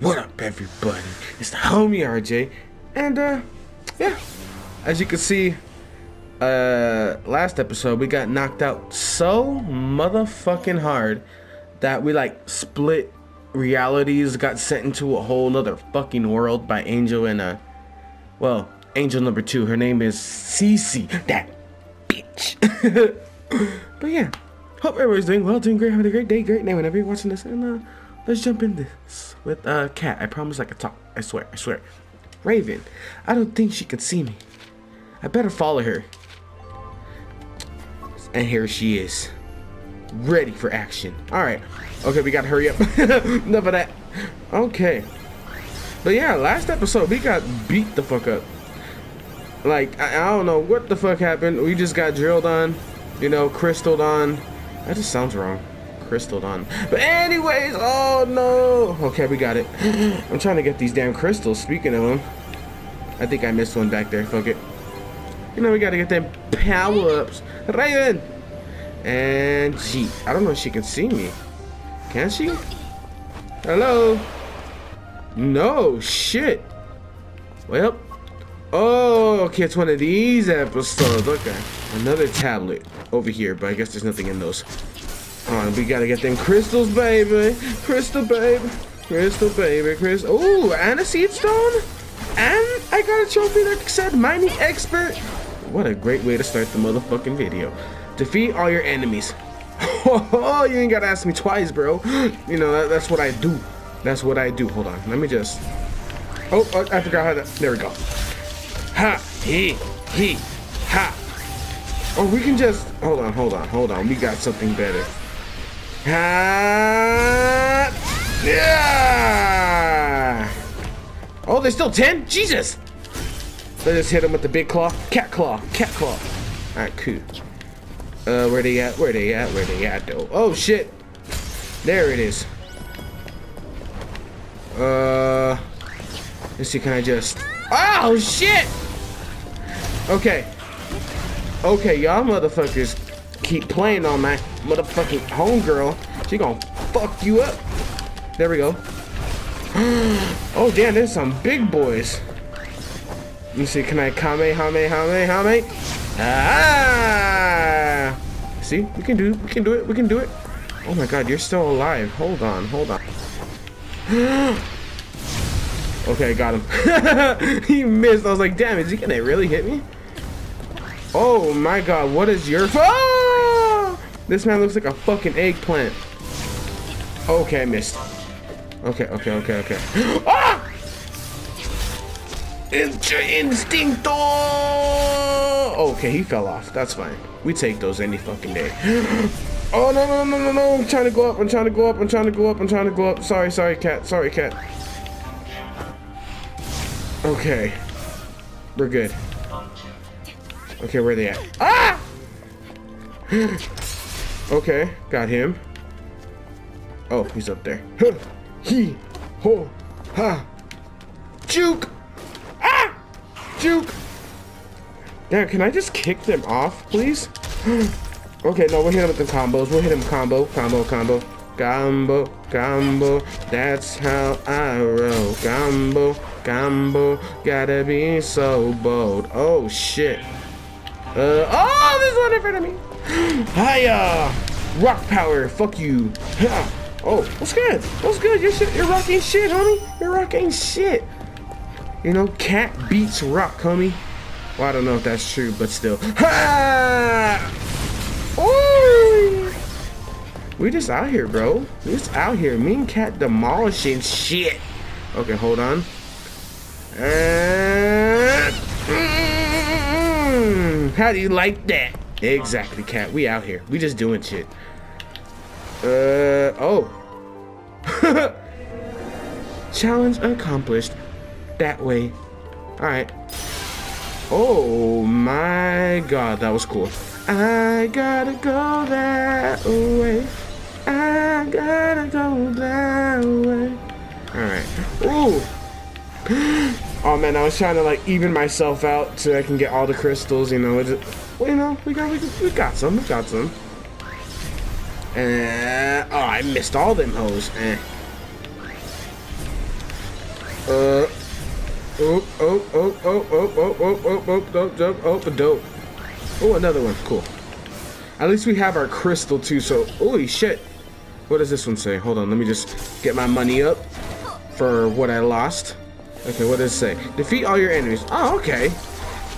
What up, everybody? It's the homie RJ, and uh, yeah, as you can see, uh, last episode we got knocked out so motherfucking hard that we like split realities, got sent into a whole other fucking world by Angel and uh, well, Angel number two. Her name is Cecie, that bitch. but yeah, hope everybody's doing well, doing great, having a great day, great night whenever you're watching this, and uh, let's jump in this with uh Kat. I promise I can talk. I swear, I swear. Raven, I don't think she can see me. I better follow her. And here she is. Ready for action. Alright. Okay, we gotta hurry up. Enough of that. Okay. But yeah, last episode we got beat the fuck up. Like, I, I don't know what the fuck happened. We just got drilled on, you know, crystalled on. That just sounds wrong. Crystalled on. But anyways, oh no. Okay, we got it. I'm trying to get these damn crystals. Speaking of them, I think I missed one back there. Fuck it. You know, we gotta get them power-ups. Raven! And i don't know if she can see me. Can she? Hello? No, shit. Well, oh, okay, it's one of these episodes. Okay, another tablet over here, but I guess there's nothing in those. We gotta get them crystals, baby. Crystal, baby. Crystal, baby. Crystal. Ooh, and a seed stone? And I got a trophy that said mining expert. What a great way to start the motherfucking video. Defeat all your enemies. Oh, you ain't gotta ask me twice, bro. You know, that, that's what I do. That's what I do. Hold on. Let me just... Oh, oh I forgot how to... There we go. Ha! He! He! Ha! Oh, we can just... Hold on, hold on, hold on. We got something better. Ha! Yeah! Oh, there's still 10? Jesus! Let's just hit him with the big claw. Cat claw. Cat claw. Alright, cool. Uh, where they at? Where they at? Where they at, though? Oh, shit. There it is. Uh, let's see, can I just... Oh, shit! Okay. Okay, y'all motherfuckers keep playing on my motherfucking homegirl. She gonna fuck you up. There we go. oh, damn, there's some big boys. Let me see, can I Kame, Hame, Hame, Hame? Ah! See, we can do, we can do it, we can do it. Oh my god, you're still alive. Hold on, hold on. okay, got him. he missed. I was like, damn, is he gonna really hit me? Oh my god, what is your... Oh! This man looks like a fucking eggplant. Okay, missed. Okay, okay, okay, okay. ah! Instinto! Okay, he fell off. That's fine. We take those any fucking day. Oh, no, no, no, no, no. I'm trying to go up. I'm trying to go up. I'm trying to go up. I'm trying to go up. Sorry, sorry, Kat. Sorry, Kat. Okay. We're good. Okay, where are they at? Ah! okay, got him. Oh, he's up there. He, ho, ha. Juke! Ah! Juke! Damn, can I just kick them off, please? Okay, no, we'll hit him with the combos. We'll hit him combo, combo, combo. Combo, combo, that's how I roll. Combo, combo, gotta be so bold. Oh, shit. Uh, oh, there's one in front of me. Hiya! Rock power, fuck you. Oh, what's good? What's good? You're, rocking shit, homie. You're rocking shit. You know, Kat beats rock, homie. Well, I don't know if that's true, but still. Ha! We just out here, bro. We just out here. Me and Kat demolishing shit. Okay, hold on. And... Mm, how do you like that? Exactly, Kat. We out here. We just doing shit. Uh, oh. Challenge accomplished. That way. Alright. Oh my god, that was cool. I gotta go that way. I gotta go that way. Alright. Ooh. Oh man, I was trying to like even myself out so I can get all the crystals, you know. It, well, you know, we got we, we got some, we got some. And oh, I missed all them hoes. Eh. Uh. Oh, oh, oh, oh, oh, oh, oh, oh, oh, dope, dope, oh, dope. Oh, another one. Cool. At least we have our crystal too, so holy shit. What does this one say? Hold on, let me just get my money up for what I lost. Okay, what does it say? Defeat all your enemies. Oh, okay.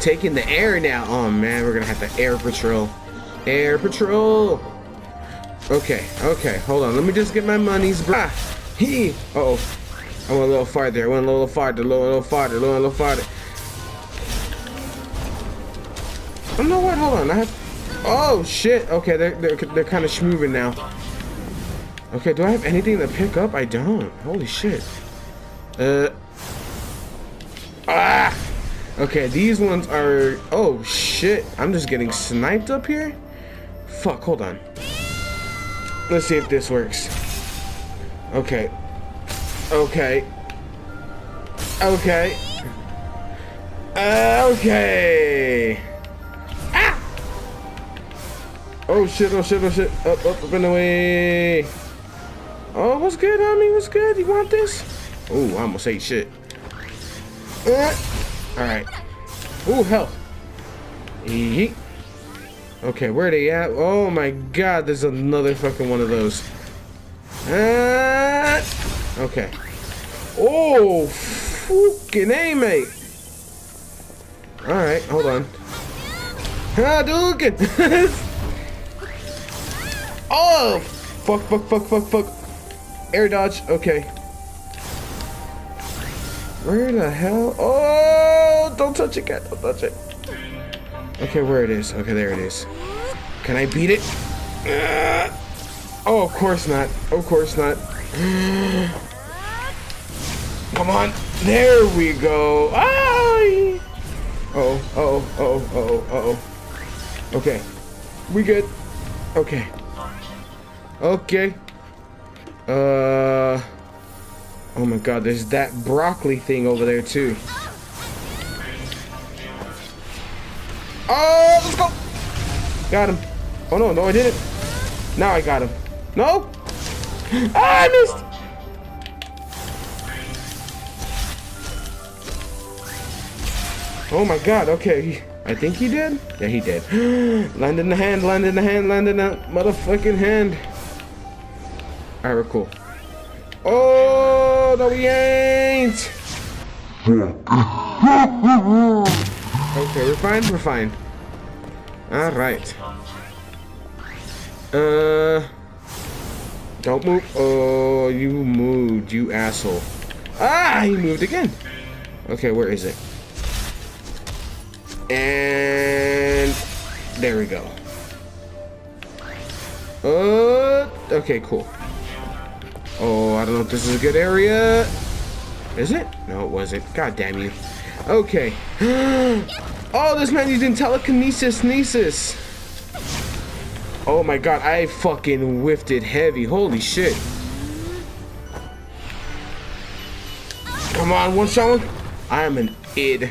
Taking the air now. Oh man, we're gonna have to air patrol. Air patrol. Okay, okay, hold on. Let me just get my monies. Ah, he. Uh oh. I went a little farther. I went a little farther, a little, a little farther, a little, a little farther. Oh, no, what? Hold on. I have. Oh, shit. Okay, they're, they're, they're kind of schmoving now. Okay, do I have anything to pick up? I don't. Holy shit. Uh. Ah! Okay, these ones are... Oh, shit. I'm just getting sniped up here? Fuck, hold on. Let's see if this works. Okay. Okay. Okay. Uh, okay. Ah! Oh shit, oh shit, oh shit. Up, up, up and away. Oh, what's good, homie? What's good? You want this? Oh, I almost ate shit. Uh, Alright. Ooh, health. Yeet. Okay, where they at? Oh my god, there's another fucking one of those. Uh, okay. Oh, fucking A, mate. Alright, hold on. Hadouken! oh! Fuck, fuck, fuck, fuck, fuck. Air dodge, okay. Where the hell? Oh, don't touch it, Kat. Don't touch it. Okay, where it is. Okay, there it is. Can I beat it? Uh, oh, of course not. Of course not. Come on. There we go. Oh, oh, oh, oh, oh. Okay. We good. Okay. Okay. Uh. Oh my god, there's that broccoli thing over there too. Oh, let's go! Got him. Oh no, no I didn't. Now I got him. No! Ah, I missed! Oh my god, okay. I think he did? Yeah, he did. land in the hand, land in the hand, land in the motherfucking hand. Alright, we're cool. Oh, no, we ain't. okay, we're fine, we're fine. Alright. Uh. Don't move. Oh, you moved, you asshole. Ah, he moved again. Okay, where is it? And there we go. Uh, okay, cool. Oh, I don't know if this is a good area. Is it? No, it wasn't. God damn you. Okay. oh, this man using telekinesis, nesis. Oh my god, I fucking whiffed it heavy. Holy shit. Come on, one shot. I am an id.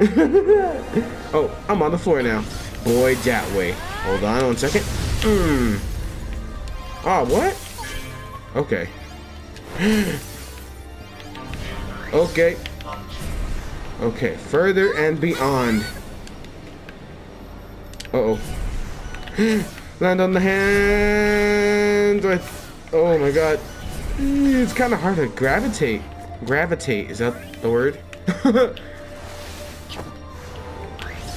oh, I'm on the floor now. Boy, that way. Hold on one second. Hmm. Oh, what? Okay. okay. Okay, further and beyond. Uh oh Land on the hand. Oh my god. It's kind of hard to gravitate. Gravitate, is that the word?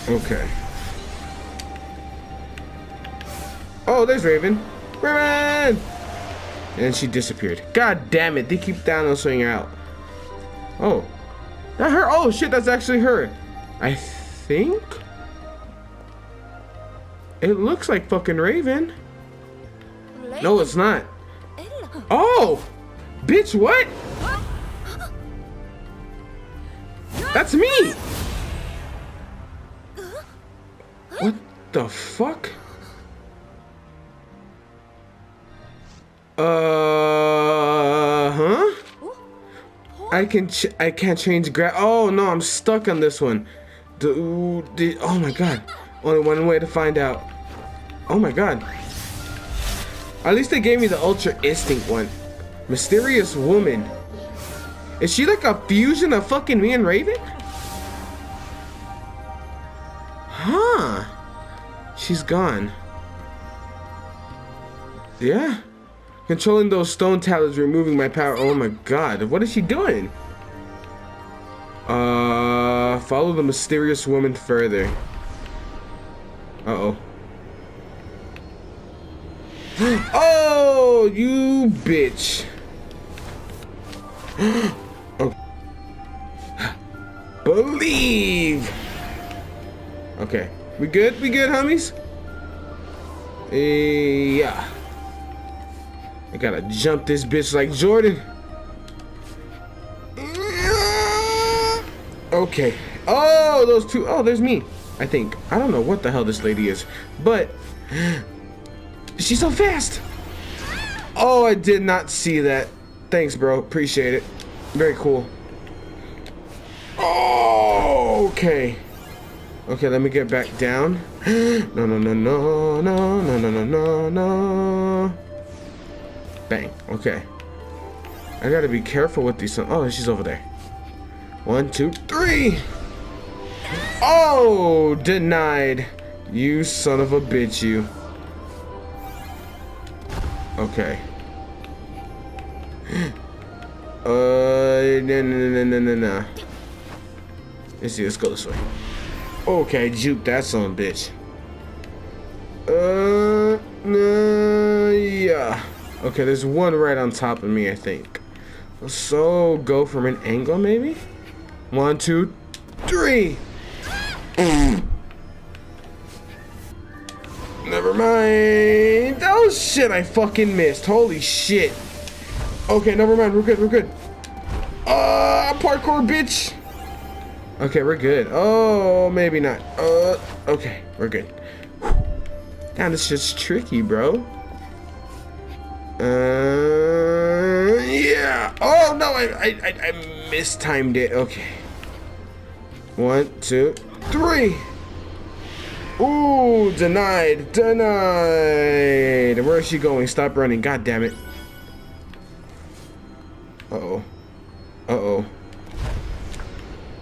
Okay. Oh, there's Raven. Raven! And she disappeared. God damn it, they keep dinosaurring out. Oh. That her? Oh shit, that's actually her. I think? It looks like fucking Raven. No, it's not. Oh! Bitch, what? That's me! What the fuck? Uh huh? I can I can't change gra- Oh no, I'm stuck on this one. Dude, oh my god. Only one way to find out. Oh my god. At least they gave me the Ultra Instinct one. Mysterious Woman. Is she like a fusion of fucking me and Raven? She's gone. Yeah. Controlling those stone tablets, removing my power. Oh my god. What is she doing? Uh, follow the mysterious woman further. Uh-oh. oh, you bitch. oh. Believe. Okay. We good? We good, homies? Uh, yeah. I gotta jump this bitch like Jordan. Okay. Oh, those two. Oh, there's me. I think. I don't know what the hell this lady is. But she's so fast. Oh, I did not see that. Thanks, bro. Appreciate it. Very cool. Oh, okay. Okay, let me get back down. no, no, no, no, no, no, no, no, no, no. Bang. Okay. I gotta be careful with these. Oh, she's over there. One, two, three. Oh, denied. You son of a bitch, you. Okay. Uh, no, no, no, no, no, no. Let's see, let's go this way. Okay, juke that son bitch. Uh, no, yeah. Okay, there's one right on top of me, I think. So, go from an angle, maybe? One, two, three! Never mind. Oh, shit, I fucking missed. Holy shit. Okay, never mind. We're good, we're good. Uh, parkour, bitch. Okay, we're good. Oh, maybe not. Uh, okay, we're good. Damn, this shit's tricky, bro. Uh, yeah. Oh, no, I, I, I, I mistimed it. Okay. One, two, three. Ooh, denied, denied. Where is she going? Stop running. God damn it. Uh-oh. Uh-oh.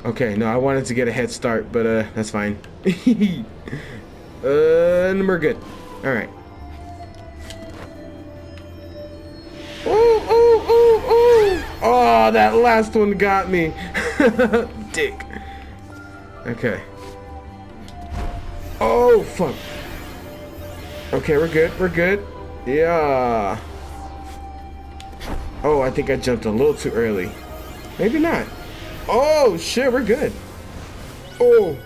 Okay, no, I wanted to get a head start, but uh, that's fine. uh, and we're good. All right. Oh, oh, oh, oh! Oh, that last one got me. Dick. Okay. Oh, fuck. Okay, we're good. We're good. Yeah. Oh, I think I jumped a little too early. Maybe not. Oh, shit, we're good. Oh.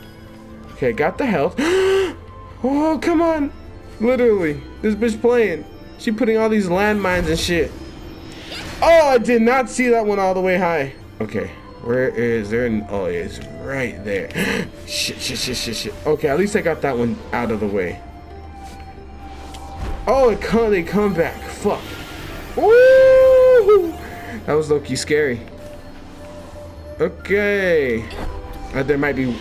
Okay, got the health. oh, come on. Literally, this bitch playing. She putting all these landmines and shit. Oh, I did not see that one all the way high. Okay, where is there? An, oh, it's right there. shit, shit, shit, shit, shit. Okay, at least I got that one out of the way. Oh, it come, they come back. Fuck. Woo! That was low-key scary. Okay. Uh, there might be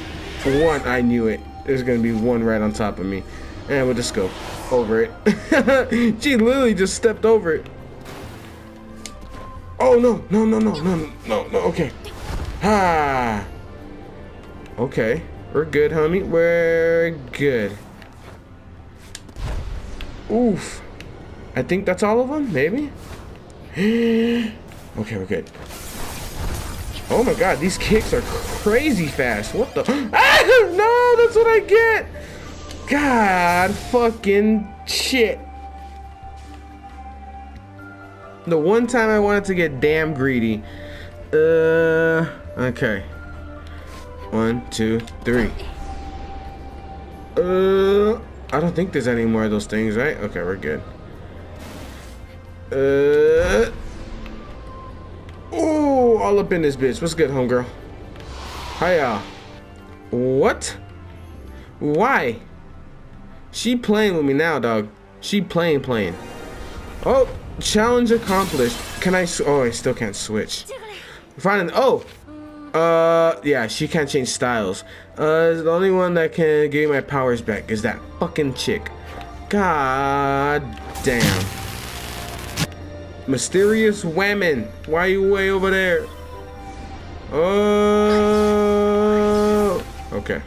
one. I knew it. There's gonna be one right on top of me. And we'll just go over it. she literally just stepped over it. Oh no, no, no, no, no, no, no, okay. Ah. Okay. We're good, homie. We're good. Oof. I think that's all of them, maybe? okay, we're good. Oh my god, these kicks are crazy fast. What the? Ah, no, that's what I get. God fucking shit. The one time I wanted to get damn greedy. Uh, okay. One, two, three. Uh, I don't think there's any more of those things, right? Okay, we're good. Uh. Ooh, all up in this bitch. What's good, homegirl? Hiya. What? Why? She playing with me now, dog. She playing, playing. Oh, challenge accomplished. Can I? Oh, I still can't switch. Finding. Oh. Uh, yeah, she can't change styles. Uh, the only one that can give me my powers back is that fucking chick. God damn. Mysterious women. Why are you way over there? Oh. Okay.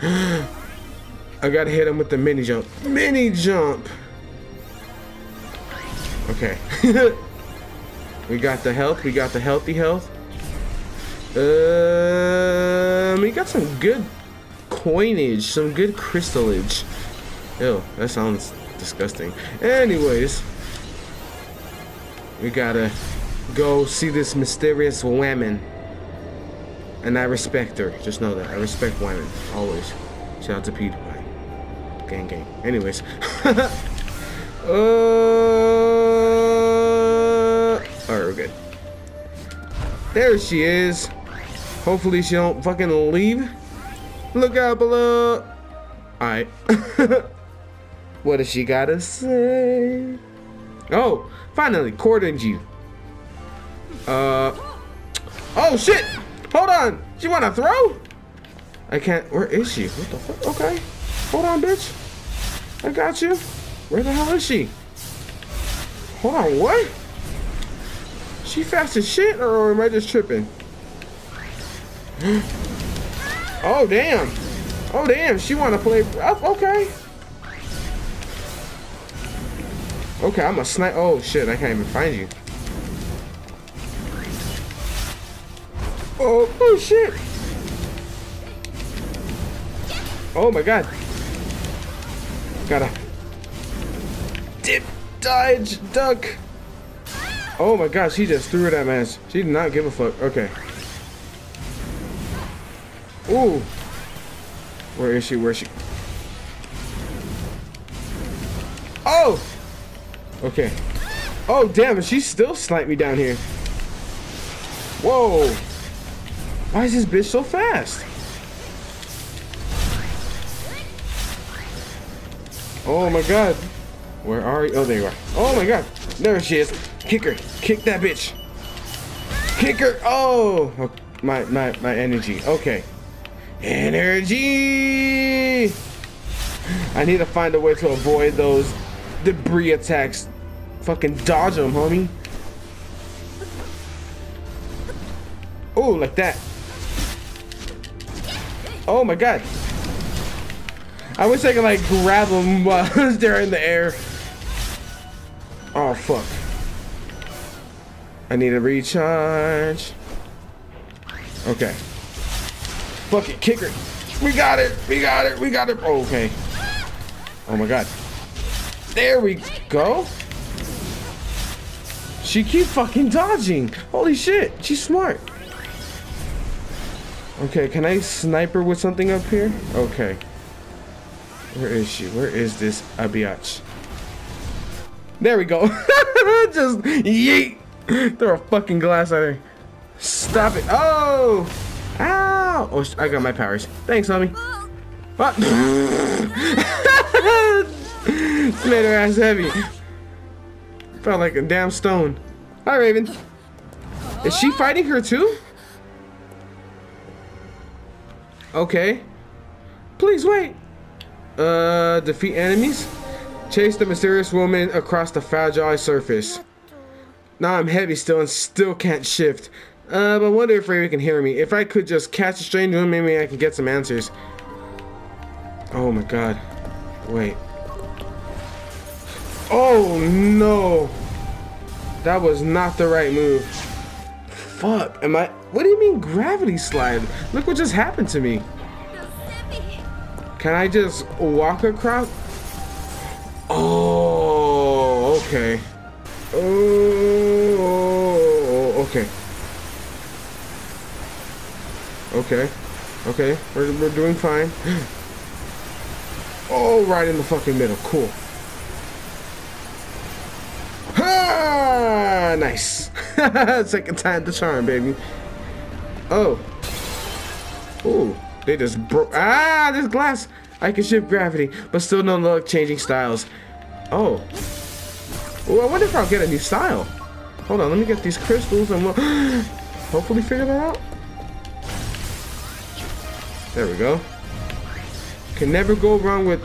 I gotta hit him with the mini jump. Mini jump. Okay. we got the health. We got the healthy health. Um, we got some good coinage, some good crystallage. Ew, that sounds disgusting. Anyways, we gotta go see this mysterious woman. And I respect her. Just know that. I respect women. Always. Shout out to PewDiePie. Gang gang. Anyways. uh, Alright, we're good. There she is. Hopefully she don't fucking leave. Look out below. Alright. what does she gotta say? Oh, finally, courting you. Uh. Oh shit! Hold on. She wanna throw? I can't. Where is she? What the fuck? Okay. Hold on, bitch. I got you. Where the hell is she? Hold on. What? She fast as shit, or am I just tripping? oh damn. Oh damn. She wanna play rough. Okay. Okay, I'm a snipe. Oh shit, I can't even find you. Oh, oh shit. Oh my god. Gotta dip, dodge, duck. Oh my gosh, he just threw that man. She did not give a fuck. Okay. Ooh. Where is she? Where is she? Okay. Oh, damn, she still sniped me down here. Whoa. Why is this bitch so fast? Oh my god. Where are you? Oh, there you are. Oh my god. There she is. Kick her. Kick that bitch. Kick her. Oh. oh my, my, my energy. Okay. Energy. I need to find a way to avoid those debris attacks. Fucking dodge them, homie. Oh, like that. Oh my god. I wish I could like grab them while they're in the air. Oh fuck. I need a recharge. Okay. Fuck it, kick her. We got it. We got it. We got it. Oh, okay. Oh my god. There we go. She keep fucking dodging. Holy shit. She's smart. Okay, can I sniper with something up here? Okay. Where is she? Where is this Abiatch? There we go. Just yeet. Throw a fucking glass at her. Stop it. Oh! Ow! Oh, I got my powers. Thanks, homie. What? made her ass heavy. Felt like a damn stone. Hi, Raven. Is she fighting her too? Okay. Please wait. Uh, defeat enemies. Chase the mysterious woman across the fragile surface. Now I'm heavy still and still can't shift. Uh, but I wonder if Raven can hear me. If I could just catch a strange woman, maybe I can get some answers. Oh my god. Wait. Oh no. That was not the right move. Fuck. Am I... What do you mean gravity slide? Look what just happened to me. Can I just walk across? Oh, okay. Oh, oh okay. Okay. Okay, we're, we're doing fine. Oh, right in the fucking middle. Cool. Ah, nice. Second time the charm, baby. Oh. Ooh, they just broke. Ah, this glass. I can shift gravity, but still no luck changing styles. Oh. Ooh, I wonder if I'll get a new style. Hold on, let me get these crystals and we'll hopefully figure that out. There we go. Can never go wrong with...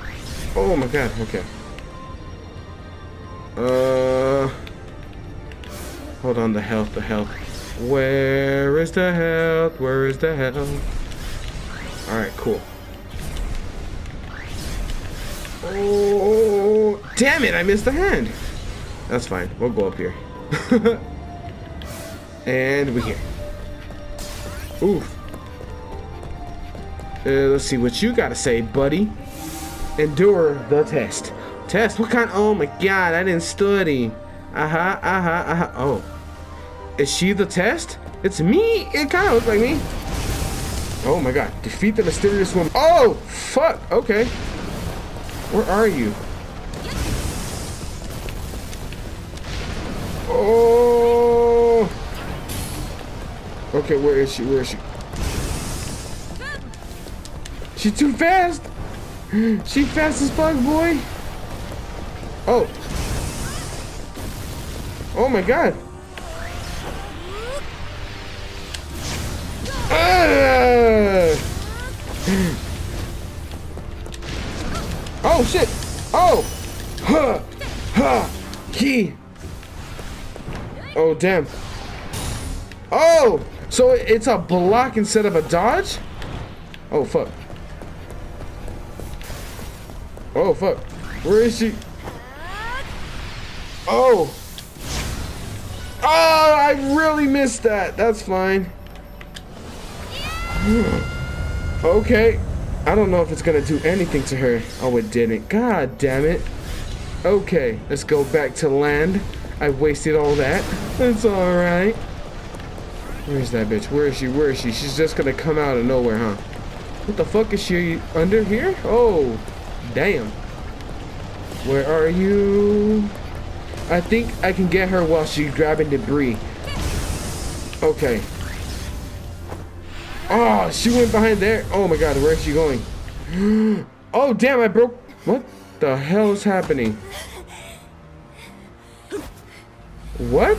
Oh my god, okay. Uh... Hold on, the health, the health. Where is the health? Where is the health? Alright, cool. Oh, damn it, I missed the hand. That's fine, we'll go up here. and we're here. Oof. Uh, let's see what you gotta say, buddy. Endure the test. Test? What kind? Oh my god, I didn't study. Uh huh, uh huh, uh huh. Oh. Is she the test? It's me? It kind of looks like me. Oh my god. Defeat the mysterious woman. Oh, fuck. Okay. Where are you? Oh. Okay, where is she? Where is she? She's too fast. She fast as fuck, boy. Oh. Oh my god. Uh. Oh shit. Oh. Huh. Huh. Key. Oh damn. Oh. So it's a block instead of a dodge? Oh fuck. Oh, fuck. Where is she? Oh. Oh, I really missed that. That's fine. Hmm. okay. I don't know if it's gonna do anything to her. Oh, it didn't. God damn it. Okay, let's go back to land. I wasted all that. That's alright. Where's that bitch? Where is she? Where is she? She's just gonna come out of nowhere, huh? What the fuck is she under here? Oh, Damn. Where are you? I think I can get her while she's grabbing debris. Okay. Oh, she went behind there. Oh my god, where is she going? Oh, damn, I broke. What the hell is happening? What?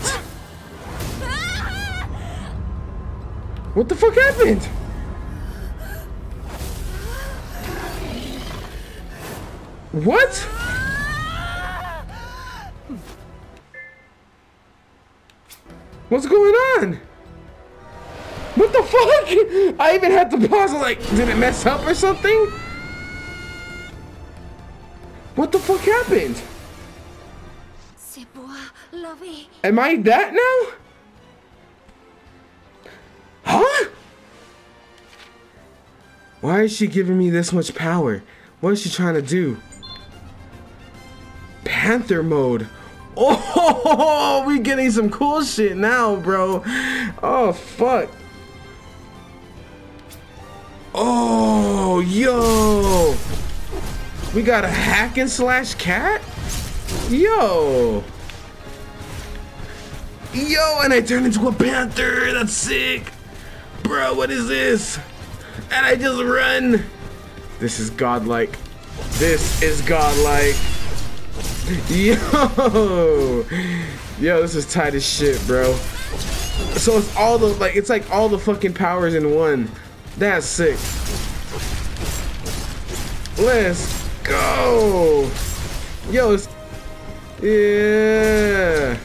What the fuck happened? What? What's going on? What the fuck? I even had to pause like, did it mess up or something? What the fuck happened? Am I that now? Huh? Why is she giving me this much power? What is she trying to do? Panther mode. Oh, we getting some cool shit now, bro. Oh, fuck. Oh, yo. We got a hack and slash cat? Yo. Yo, and I turned into a panther. That's sick. Bro, what is this? And I just run. This is godlike. This is godlike. Yo! Yo, this is tight as shit, bro. So it's all the, like, it's like all the fucking powers in one. That's sick. Let's go! Yo, it's, yeah!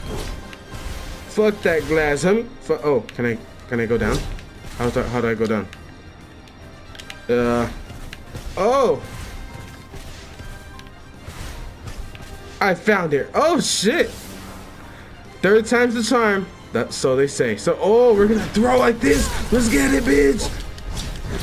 Fuck that glass, homie. Oh, can I, can I go down? How do, how do I go down? Uh, oh! I found it. Oh shit. Third time's the charm. That's so they say. So oh we're gonna throw like this. Let's get it, bitch.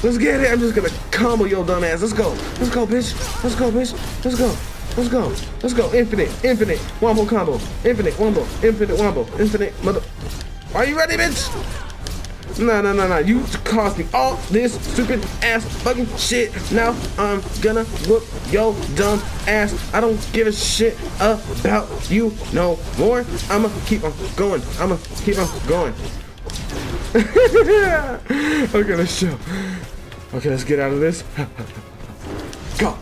Let's get it. I'm just gonna combo your dumb ass. Let's go. Let's go, bitch. Let's go, bitch. Let's go. Let's go. Let's go. Infinite. Infinite. Wombo combo. Infinite. Wombo. Infinite wombo. Infinite mother. Are you ready, bitch? No, no, no, no. You cost me all this stupid ass fucking shit. Now I'm gonna whoop yo dumb ass. I don't give a shit about you no more. I'ma keep on going. I'ma keep on going. okay, let's show. Okay, let's get out of this. go.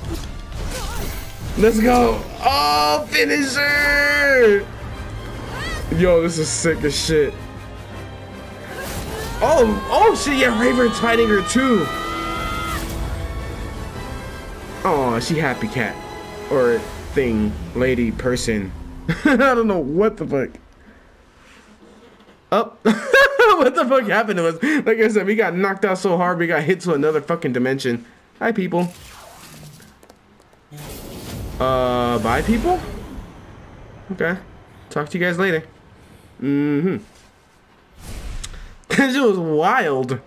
Let's go. Oh, finisher. Yo, this is sick as shit. Oh, oh shit, yeah, Raven's fighting her too. Oh, she happy cat. Or thing, lady, person. I don't know what the fuck. Up. Oh. what the fuck happened to us? Like I said, we got knocked out so hard, we got hit to another fucking dimension. Hi, people. Uh, bye, people? Okay. Talk to you guys later. Mm-hmm. It was wild.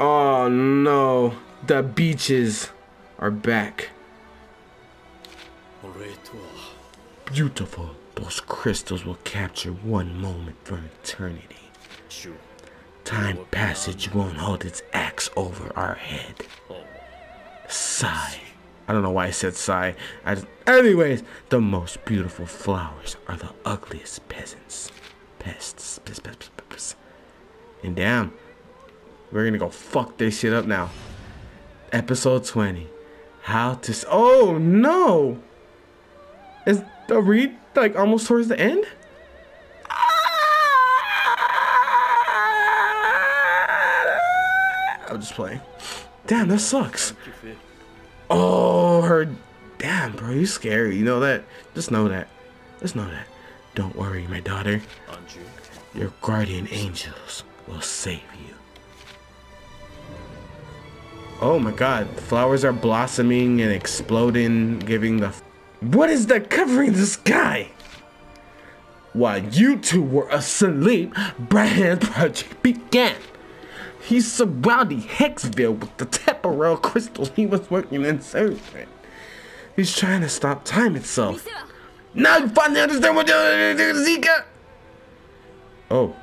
Oh no. The beaches are back. Beautiful. Those crystals will capture one moment for eternity. Time passage won't hold its axe over our head. Sigh. I don't know why I said sigh. I just, anyways, the most beautiful flowers are the ugliest peasants. Pests. Pests, pests, pests. And damn, we're gonna go fuck this shit up now. Episode 20. How to. Oh no! Is the read like almost towards the end? I'm just playing. Damn, that sucks. Oh, her. Damn, bro, you scary. You know that? Just know that. Just know that. Don't worry, my daughter. Your guardian angels will save you. Oh my god, the flowers are blossoming and exploding, giving the. What is that covering the sky? While you two were asleep, Brand Project began. He surrounded Hekseville with the temporal crystals he was working in search. He's trying to stop time itself. Now you finally understand what Zika! Oh.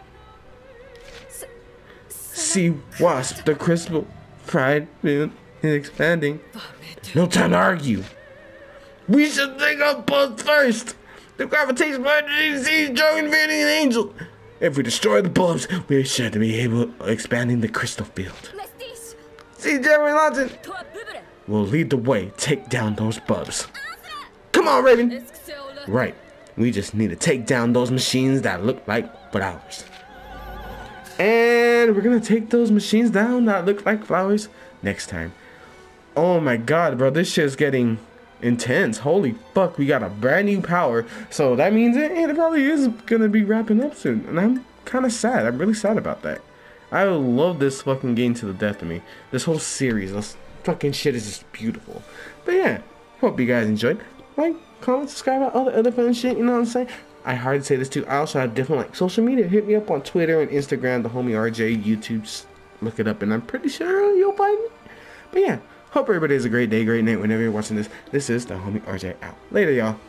See, Wasp, the crystal fried moon is expanding. No time to argue. We should think of both first. The gravitational energy is drawing an angel. If we destroy the bulbs, we should be able expanding the crystal field. See, Jeremy Lawton will lead the way. Take down those bulbs. Come on, Raven. Right. We just need to take down those machines that look like flowers. And we're gonna take those machines down that look like flowers next time. Oh my god, bro, this shit's getting intense. Holy fuck, we got a brand new power. So that means it, it probably is gonna be wrapping up soon. And I'm kind of sad. I'm really sad about that. I love this fucking game to the death of me. This whole series, this fucking shit is just beautiful. But yeah, hope you guys enjoyed. Like, comment, subscribe, all the other fun shit, you know what I'm saying? I hard to say this too. I also have different like social media. Hit me up on Twitter and Instagram, the homie RJ, YouTube. Look it up, and I'm pretty sure you'll find me. But yeah, hope everybody has a great day, great night whenever you're watching this. This is the homie RJ out. Later, y'all.